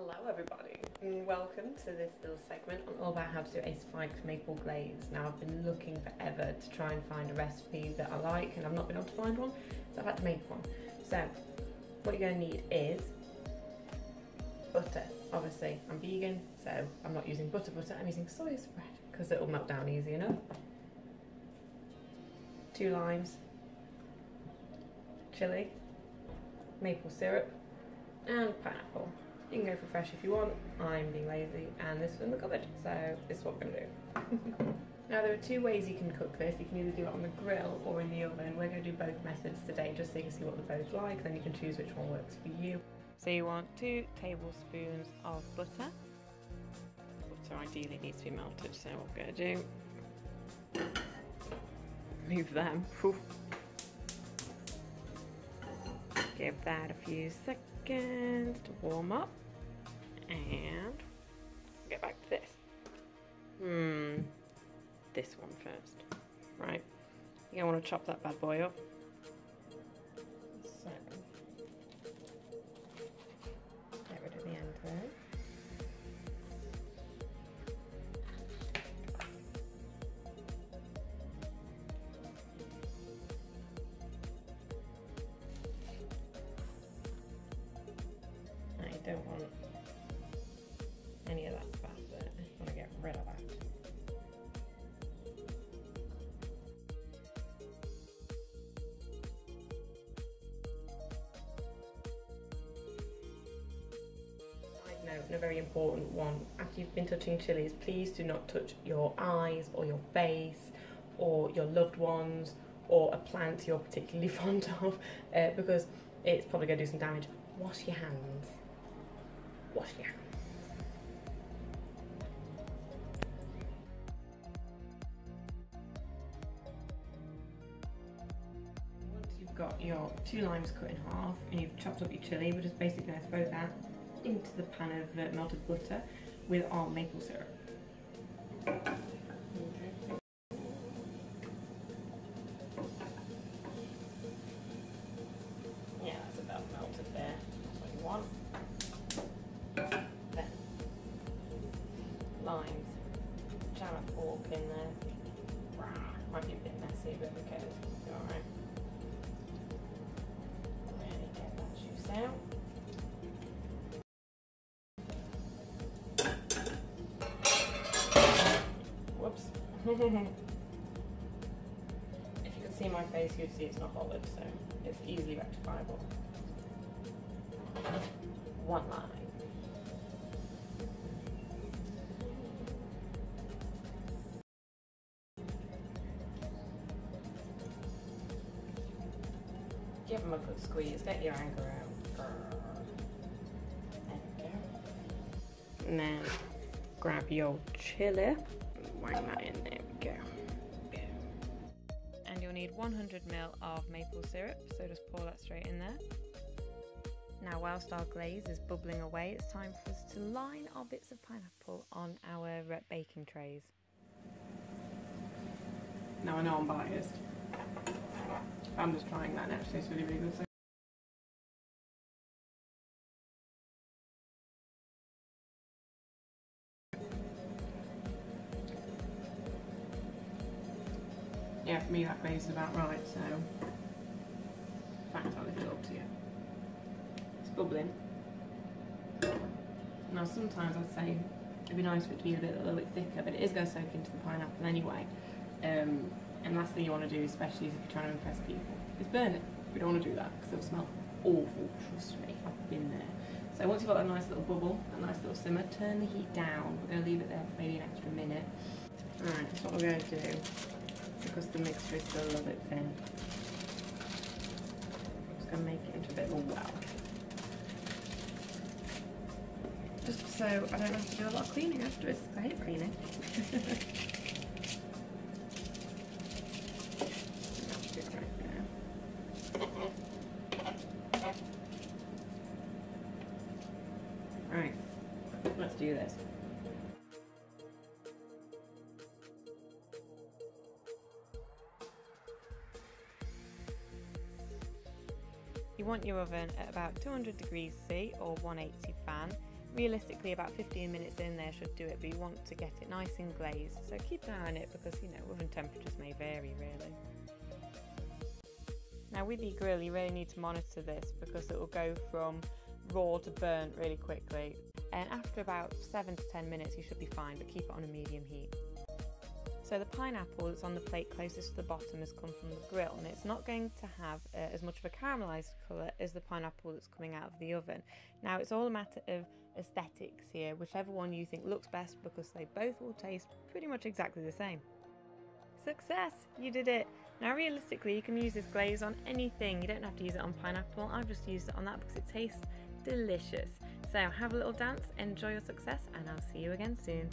Hello everybody and welcome to this little segment on all about how to do a spiked maple glaze. Now I've been looking forever to try and find a recipe that I like and I've not been able to find one so I've had to make one. So what you're going to need is butter. Obviously I'm vegan so I'm not using butter butter, I'm using soy spread because it'll melt down easy enough. Two limes, chili, maple syrup and pineapple. You can go for fresh if you want. I'm being lazy and this is in the cupboard, so this is what we're going to do. now there are two ways you can cook this. You can either do it on the grill or in the oven. We're going to do both methods today just so you can see what they're both like, then you can choose which one works for you. So you want two tablespoons of butter. Butter ideally needs to be melted, so what we're going to do, move them. Give that a few seconds to warm up and get back to this. Hmm, this one first, right? You're gonna wanna chop that bad boy up. Any of that fat there. I want to get rid of that. And a very important one, after you've been touching chilies, please do not touch your eyes or your face or your loved ones or a plant you're particularly fond of uh, because it's probably going to do some damage. Wash your hands. Wash your hands. Got your two limes cut in half and you've chopped up your chilli, we're just basically going to throw that into the pan of uh, melted butter with our maple syrup. If you could see my face, you'd see it's not bothered, so it's easily rectifiable. One line. Give them a good squeeze, get your anger out. There we go. Now, grab your chili, wang that in, there we go. And you'll need 100ml of maple syrup, so just pour that straight in there. Now, whilst our glaze is bubbling away, it's time for us to line our bits of pineapple on our baking trays. Now I know I'm biased. I'm just trying that and it actually tastes really, really good. So yeah, for me that glaze is about right, so in fact I'll leave it up to you. It's bubbling. Now sometimes I'd say it'd be nice for it to be a, bit, a little bit thicker, but it is going to soak into the pineapple anyway. Um, and last thing you want to do, especially if you're trying to impress people, is burn it. We don't want to do that because it'll smell awful, trust me, I've been there. So once you've got a nice little bubble, a nice little simmer, turn the heat down. We're going to leave it there for maybe an extra minute. Alright, that's what we're going to do because the mixture is still a little bit thin. I'm just going to make it into a bit of a well. Just so I don't have to do a lot of cleaning afterwards. I hate cleaning. There. Right, let's do this. You want your oven at about 200 degrees C or 180 fan Realistically, about 15 minutes in there should do it, but you want to get it nice and glazed. So keep an eye on it because, you know, oven temperatures may vary really. Now with your grill, you really need to monitor this because it will go from raw to burnt really quickly. And after about 7 to 10 minutes, you should be fine, but keep it on a medium heat. So the pineapple that's on the plate closest to the bottom has come from the grill and it's not going to have uh, as much of a caramelised colour as the pineapple that's coming out of the oven. Now it's all a matter of aesthetics here, whichever one you think looks best because they both will taste pretty much exactly the same. Success! You did it! Now realistically you can use this glaze on anything, you don't have to use it on pineapple, I've just used it on that because it tastes delicious. So have a little dance, enjoy your success and I'll see you again soon.